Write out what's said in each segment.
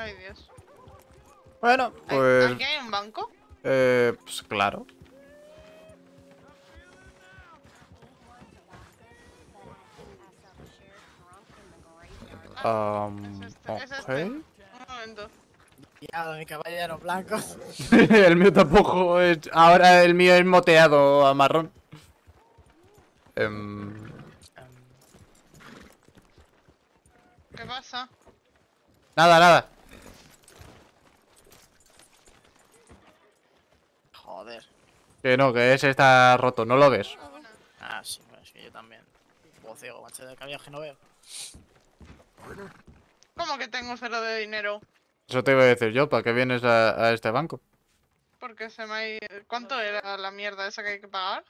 Ay, Dios. Bueno, ¿Hay- pues... ¿Aquí hay un banco? Eh, pues claro. Um, Es este, este. Un momento. Ya, mi caballero blanco. el mío tampoco es... Ahora el mío es moteado a marrón. Em, ¿Qué pasa? nada, nada. Joder. Que no, que ese está roto, ¿no lo ves? Ah, sí, bueno, es que yo también. Puedo ciego, macho, de que que no veo. ¿Cómo que tengo cero de dinero? Eso te iba a decir yo, ¿para qué vienes a, a este banco? Porque se me ha ido... ¿Cuánto era la mierda esa que hay que pagar?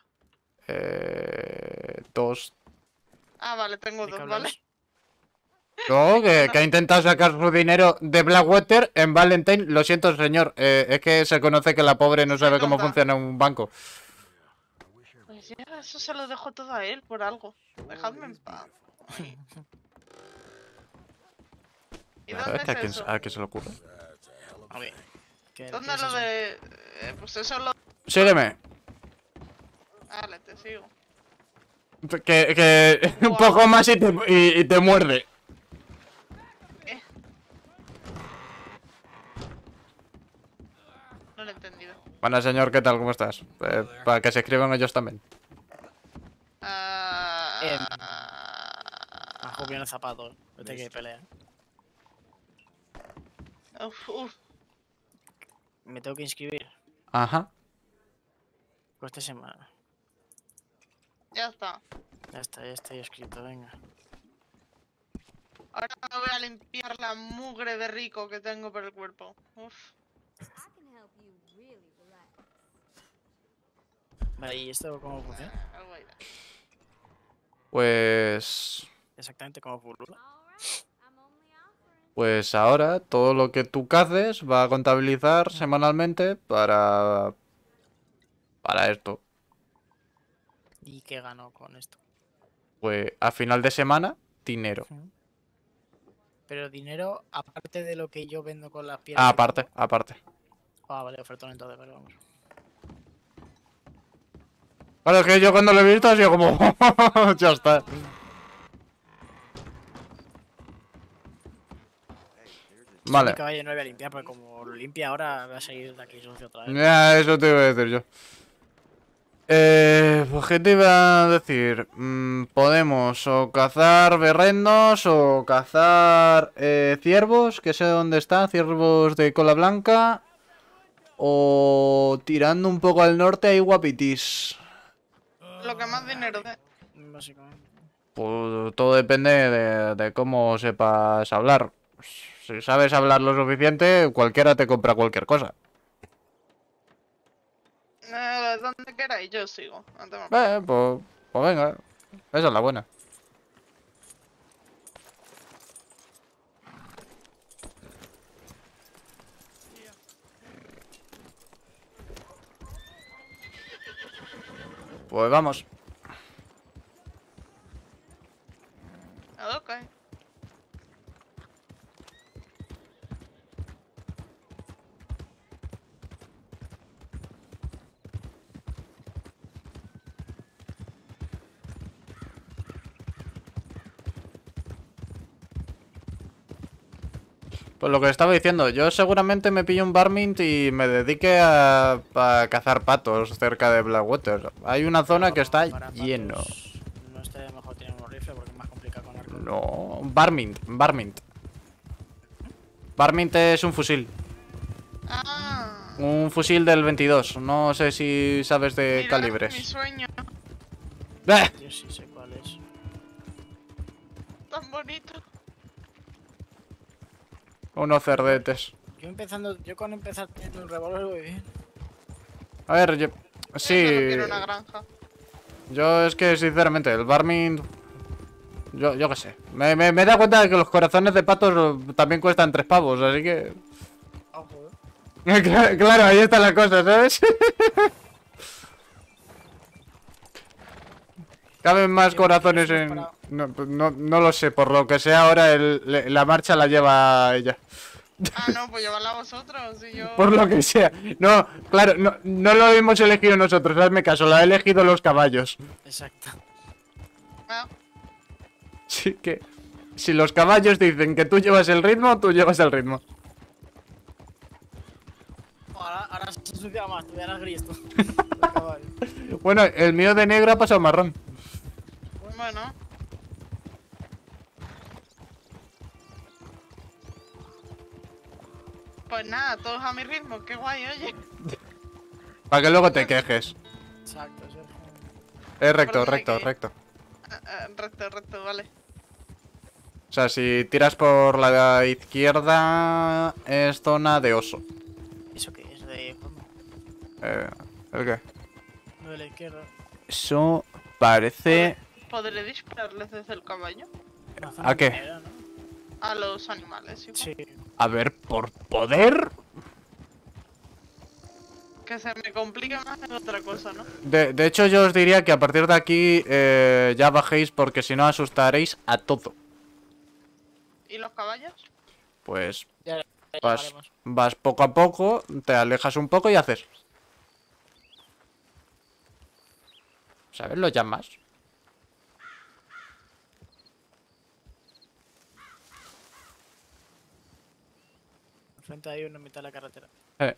Eh, dos. Ah, vale, tengo ¿De qué dos, ¿vale? No, que, que ha intentado sacar su dinero de Blackwater en Valentine. Lo siento, señor. eh, es que se conoce que la pobre no sabe cómo funciona un banco. Pues ya, eso se lo dejo todo a él por algo. Dejadme en paz. Ay. ¿Y A dónde es ¿a quién, eso? a quién se le ocurre? A ver. ¿qué- ¿Dónde qué es lo de...? eh, pues eso lo... Sígueme. Vale, te sigo. Que, que un poco más y te, y- y te muerde. Eh. No lo he entendido. Bueno, señor, ¿qué tal? ¿Cómo estás? Eh, para que se escriban ellos también. Ah... Ah, Julio en el zapato. Vete que pelea. Uf, uf. Me tengo que inscribir. Ajá. Pues esta semana. Ya está. Ya está, ya estoy escrito, venga. Ahora me voy a limpiar la mugre de rico que tengo por el cuerpo. Uf. Vale, ¿y esto cómo funciona? Pues... Exactamente cómo funciona. Pues ahora todo lo que tú caces va a contabilizar semanalmente para... Para esto. ¿Y qué gano con esto? Pues a final de semana, dinero. Pero dinero aparte de lo que yo vendo con las Ah, piedras. aparte, aparte. Ah, vale, ofertón entonces, pero vamos. Claro, es que yo cuando lo he visto ha sido como... ya está. Vale. Mi caballo no lo voy a limpiar porque como lo limpia ahora va a seguir de aquí sucio otra vez. Ya, eso te iba a decir yo. Eh, pues qué te iba a decir. Mm, podemos o cazar berrendos o cazar eh, ciervos, que sé dónde está, ciervos de cola blanca. O tirando un poco al norte hay guapitis. Lo que más dinero de... Básicamente. Pues todo depende de, de cómo sepas hablar. Si sabes hablar lo suficiente, cualquiera te compra cualquier cosa. Eh, donde queráis, yo sigo. No. Eh, pues, pues venga. Esa es la buena. Pues vamos. Ok. Pues lo que estaba diciendo, yo seguramente me pillo un Barmint y me dedique a, a cazar patos cerca de Blackwater. Hay una zona que está lleno. patos, No estaría mejor tener un rifle porque es más complicado con arco. No, un Barmint, Barmint. Barmint es un fusil. Ah. Un fusil del 22. No sé si sabes de mira, Mi calibres. sueño. ¡Eh! Unos cerdetes. Yo empezando, yo con empezar teniendo un revólver voy bien. A ver, yo... Sí, Eso no quiero una granja. yo es que sinceramente, el Barmint... Yo, yo qué sé. Me, me, me he dado cuenta de que los corazones de patos también cuestan tres pavos, así que... Joder. Claro, ahí está la cosa, ¿sabes? Caben más corazones en... No, no, no lo sé, por lo que sea ahora el- la marcha la lleva ella. Ah, no, pues llevarla a vosotros. Y yo... Por lo que sea. No, claro, no, no lo hemos elegido nosotros, hazme caso, lo han elegido los caballos. Exacto. Ah, Sí que. Si los caballos dicen que tú llevas el ritmo, tú llevas el ritmo. Ahora, ahora se ensucia más, te gris tú. Los caballos. Bueno, el mío de negro ha pasado a marrón. bueno. Pues nada, todos a mi ritmo, qué guay, oye. Para que luego te quejes. Exacto, eso es. Es recto, recto, que- recto. Ah, ah, recto, recto, vale. O sea, si tiras por la izquierda es zona de oso. ¿Eso qué es de fondo? Eh, ¿El qué? Lo de la izquierda. Eso parece... ¿Podré dispararles desde el caballo? ¿A qué? A los animales, igual. Sí. A ver, por poder... Que se me complique más en otra cosa, ¿no? De, de hecho, yo os diría que a partir de aquí eh, ya bajéis porque si no asustaréis a todo. ¿Y los caballos? Pues Ya, ya vas, vas poco a poco, te alejas un poco y haces... ¿Sabes? Lo llamas. Enfrente hay uno en mitad de la carretera. Eh.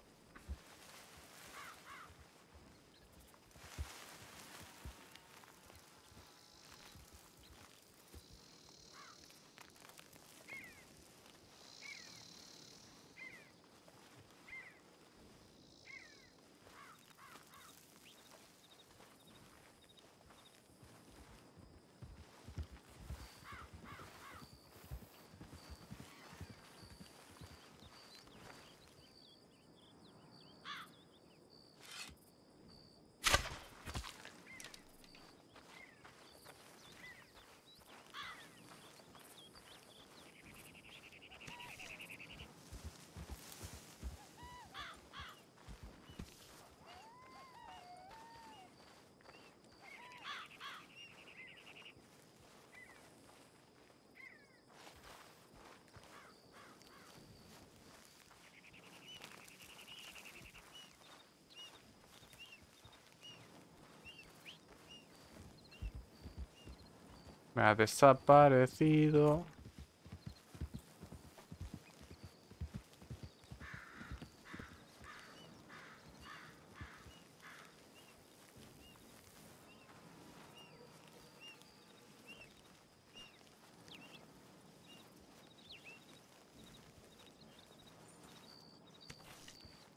Me ha desaparecido.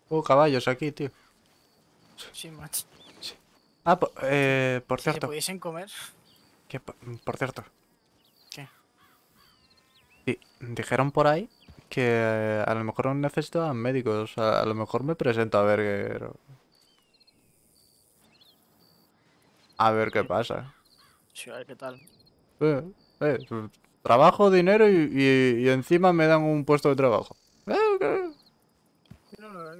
Oh, caballos aquí, tío. Sí, macho. Ah, po- eh, por Si se cierto. pudiesen comer. Que po- por cierto. ¿Qué? Sí, dijeron por ahí que eh, a lo mejor necesitaban médicos. A, a lo mejor me presento a ver qué... A ver qué pasa. Sí, a ver qué tal. Eh, eh, trabajo, dinero y, y- y encima me dan un puesto de trabajo. Eh, ¿qué No, no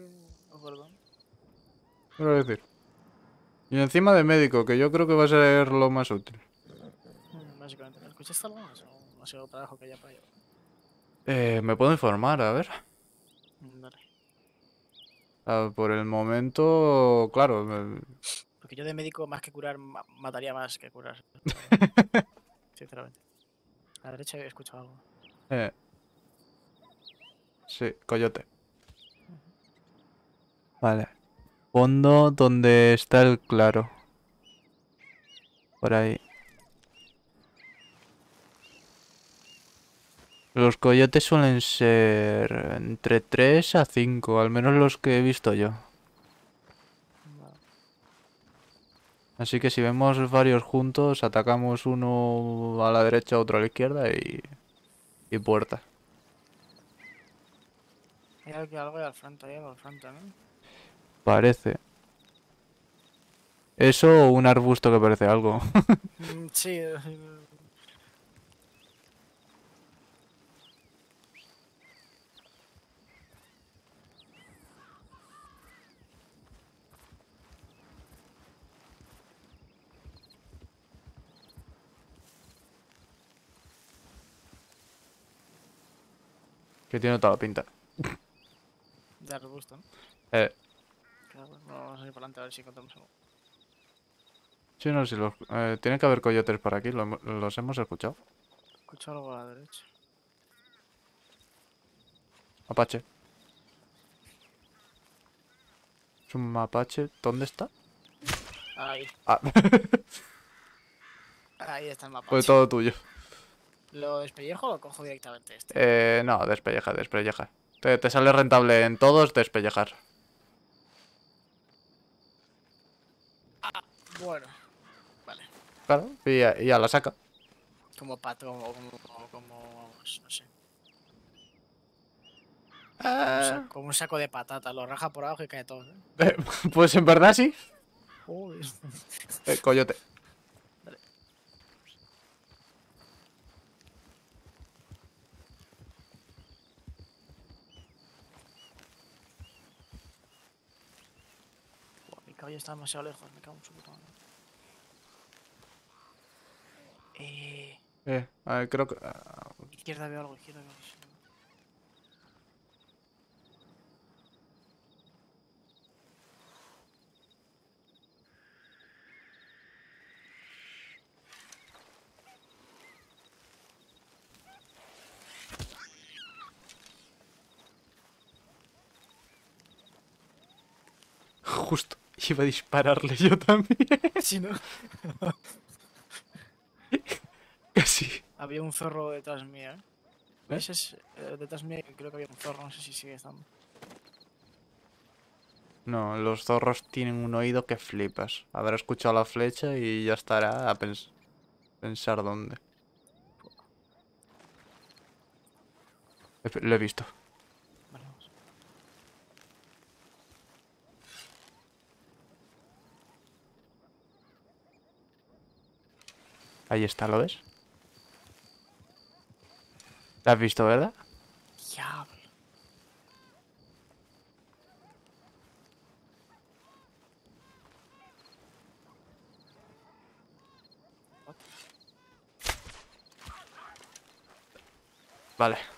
quiero decir? Y encima de médico, que yo creo que va a ser lo más útil. Básicamente. ¿Escuchaste algo más? ¿O demasiado trabajo que haya para? Eh, ¿me puedo informar? A ver. Mm, Dale. Ah, por el momento, claro. me- Porque yo de médico, más que curar, ma- mataría más que curar. Sinceramente. A la derecha he escuchado algo. eh. Sí, coyote. Vale. Fondo donde está el claro. Por ahí. Los coyotes suelen ser entre 3 a 5, al menos los que he visto yo. Así que si vemos varios juntos, atacamos uno a la derecha, otro a la izquierda y, y puerta. Hay algo, al frente, hay algo al frente, ¿no? Parece. Eso o un arbusto que parece algo. Mm, sí. eh, que tiene toda la pinta. gusto, ¿no? Eh, Claro, pues vamos a ir para adelante a ver si encontramos algo. sí, no, sí, los, eh, tiene que haber coyotes por aquí, lo los hemos escuchado. Escucho algo a la derecha. Mapache. Es un mapache. ¿Dónde está? Ahí, Ah, ahí está el mapa. fue todo tuyo. ¿Lo despellejo o lo cojo directamente este? Eh, no, despelleja, despelleja. Te, te sale rentable en todos despellejar. Bueno, vale. Claro, y ya, y ya la saca. Como pato, como, como, como, como- no sé. Sa- Como un saco de patata, lo raja por abajo y cae todo. ¿eh? eh, pues en verdad sí. Joder. Eh, coyote. Caballo está demasiado lejos, me cago en su puta madre. Eh, Eh, a ver, creo que... ah, izquierda veo algo, izquierda veo algo. sí. Iba a dispararle yo también. Sí, ¿no? Casi. Había un zorro detrás mía, ¿eh? ¿Eh? Ese es eh, detrás mía, creo que había un zorro, no sé si sigue estando. No, los zorros tienen un oído que flipas. Habrá escuchado la flecha y ya estará a pens- pensar dónde. Lo he visto. Vale, vamos. Ahí está, ¿lo ves? ¿Lo has visto, verdad? Diablo. Vale.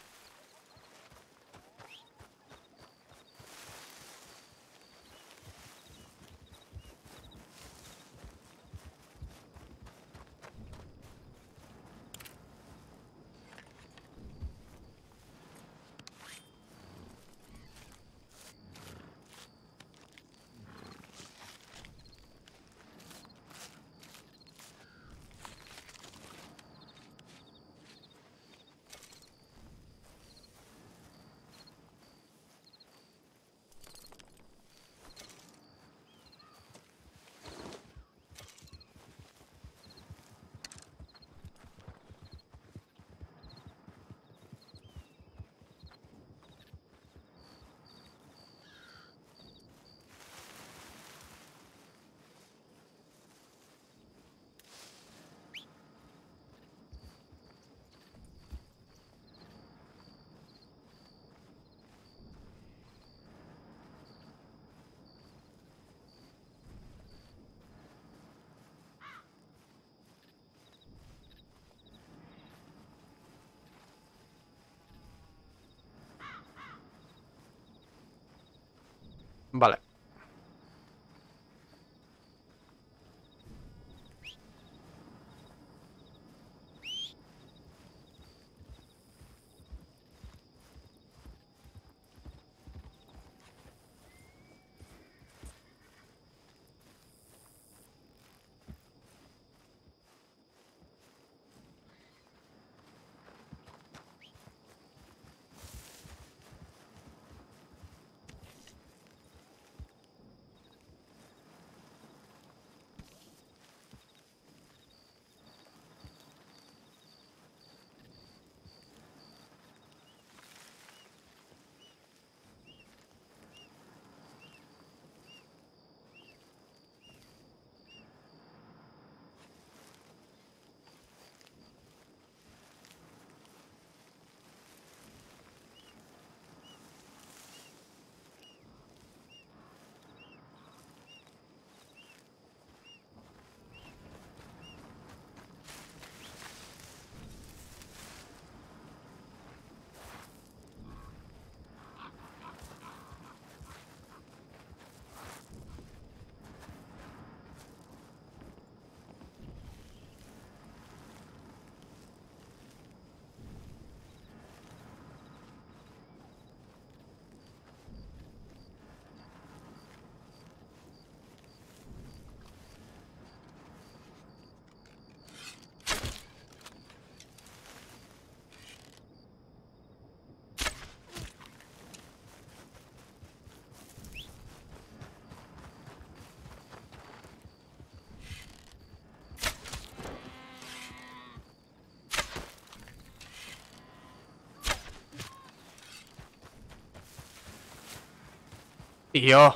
Tío.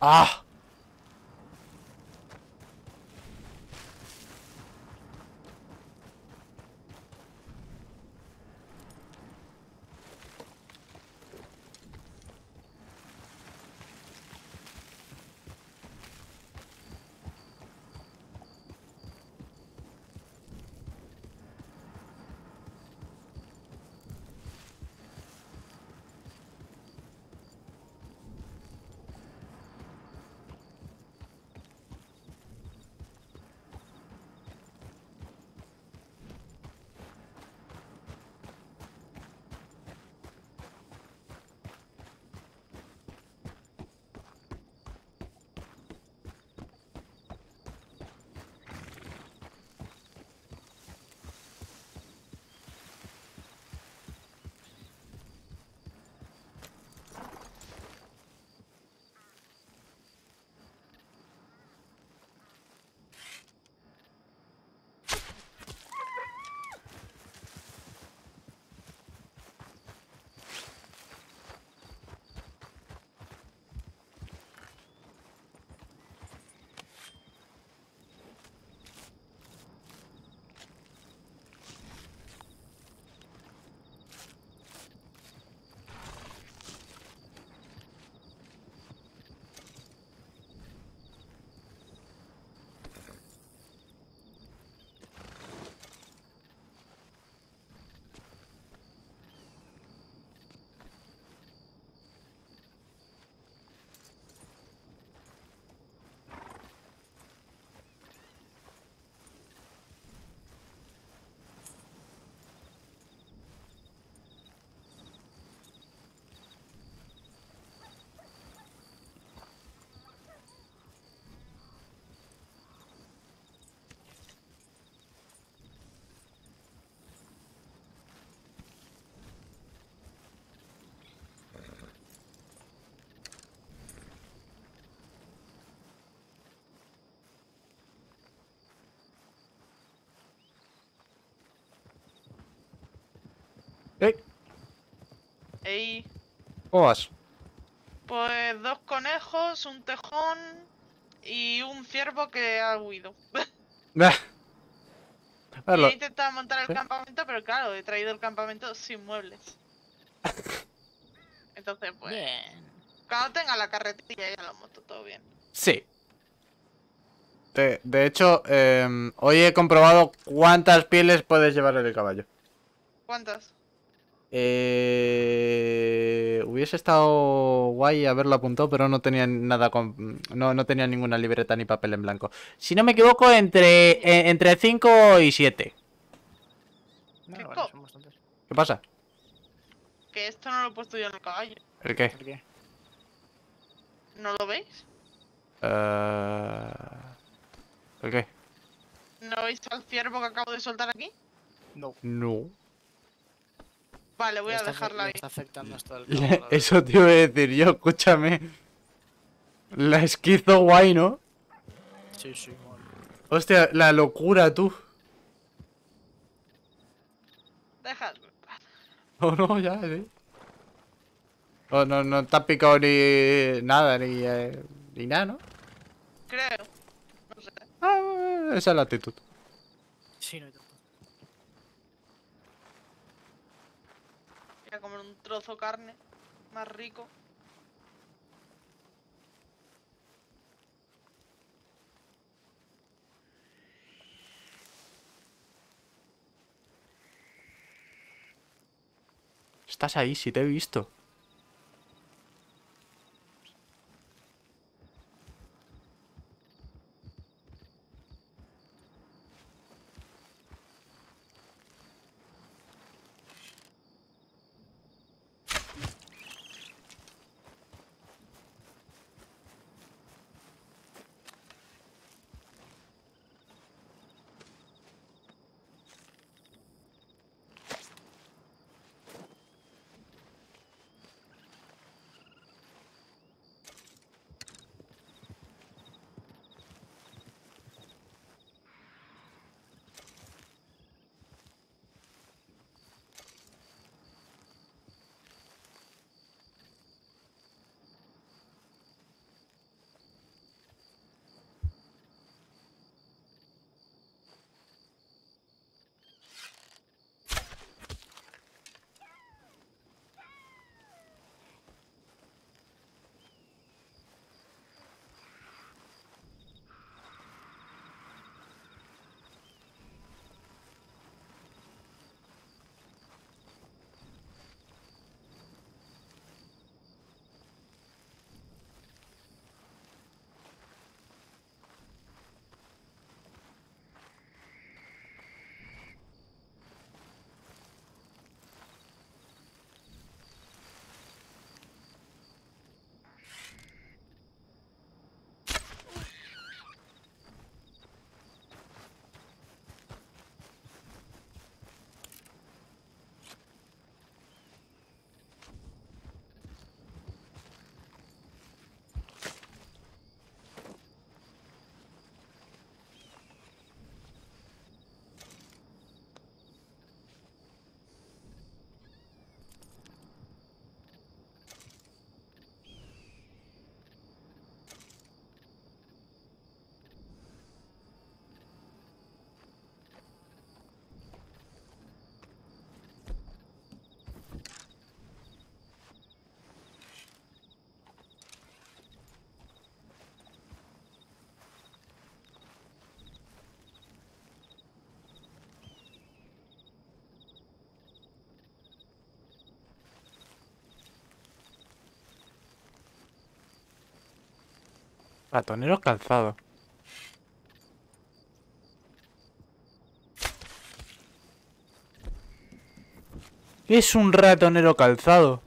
Ah. Ey, Ey, ¿cómo vas? pues dos conejos, un tejón y un ciervo que ha huido. Y he intentado montar el ¿Sí? campamento, pero claro, he traído el campamento sin muebles. Entonces, pues, Bien. cuando tenga la carretilla ya lo monto todo bien. Sí. De, de hecho, em, hoy he comprobado cuántas pieles puedes llevar en el caballo. ¿Cuántas? Eh, hubiese estado guay haberlo apuntado, pero no tenía nada con, no, no tenía ninguna libreta ni papel en blanco. Si no me equivoco, entre, eh, entre 5 y 7. No, ¿Qué vale. ¿Qué pasa? Que esto no lo he puesto yo en el caballo. ¿El qué? ¿Por qué? ¿No lo veis? Eh, ¿El qué? ¿No veis al ciervo que acabo de soltar aquí? No. No. Vale, voy a está dejarla ahí. Está afectando cabo, la verdad. Eso te iba a decir yo, escúchame. La esquizo guay, ¿no? Sí, sí, bueno. Hostia, la locura, tú. Paz. Oh, no, ya, sí. Oh, no, no te ha picado ni nada, ni, eh, ni nada, ¿no? Creo. No sé. Ah, esa es la actitud. Sí, no hay tanto. Voy a comer un trozo carne más rico. Estás ahí, sí te he visto. Ratonero calzado. ¿Qué es un ratonero calzado?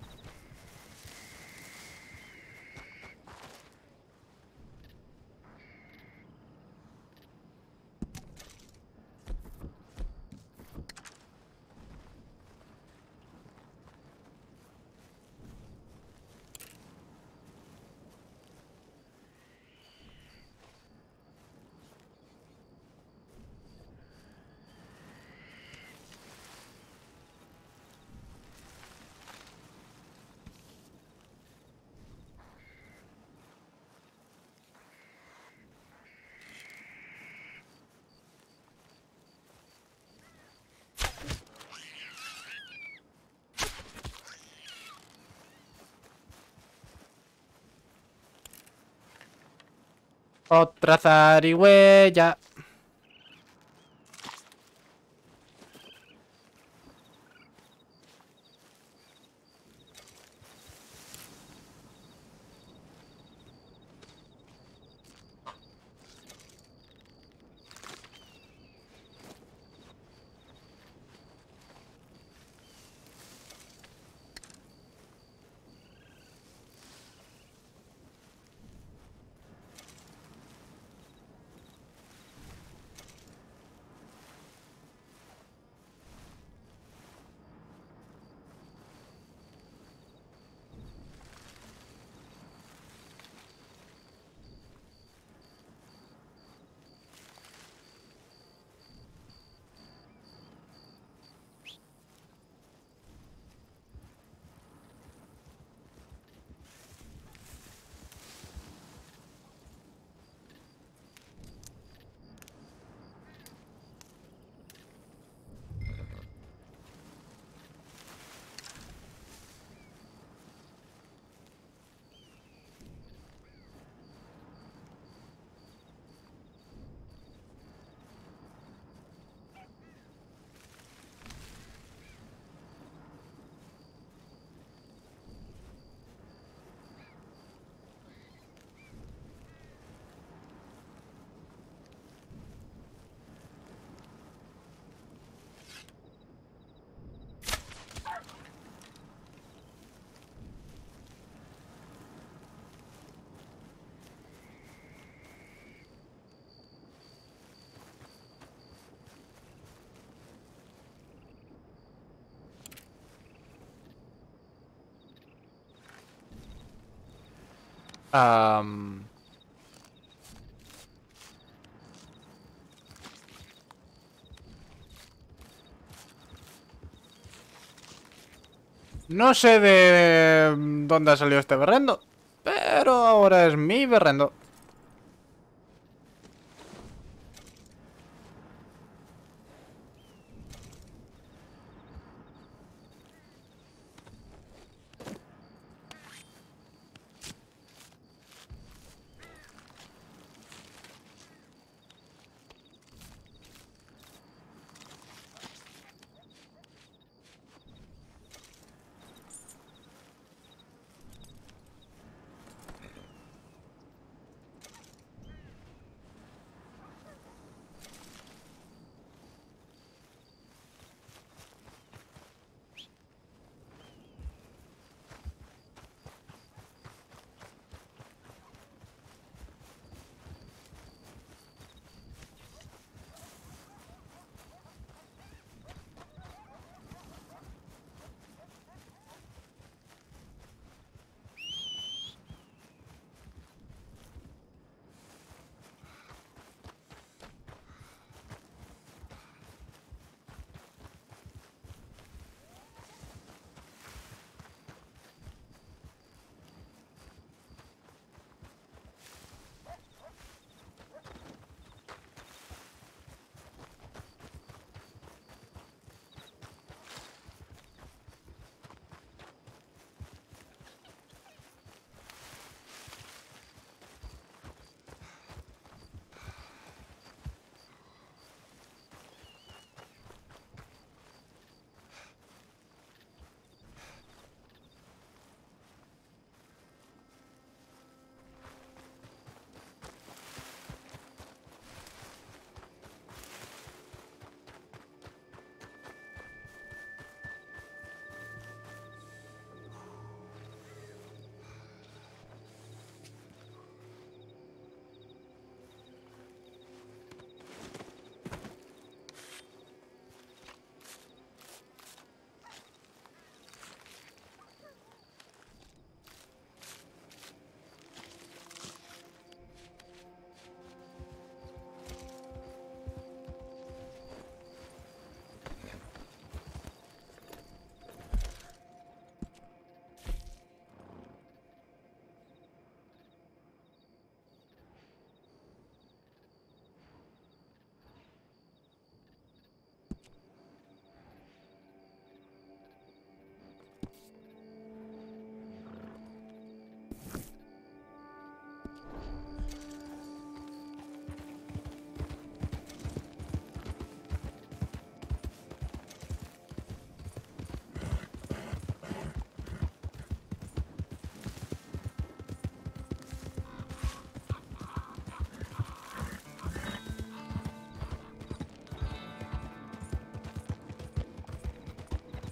Otra zarigüeya. No sé de dónde ha salido este berrendo, pero ahora es mi berrendo.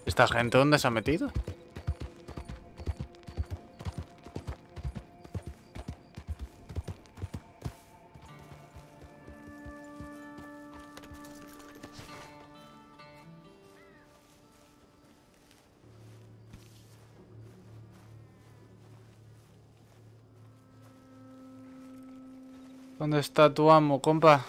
¿Esta gente dónde se ha metido? ¿Dónde está tu amo, compa?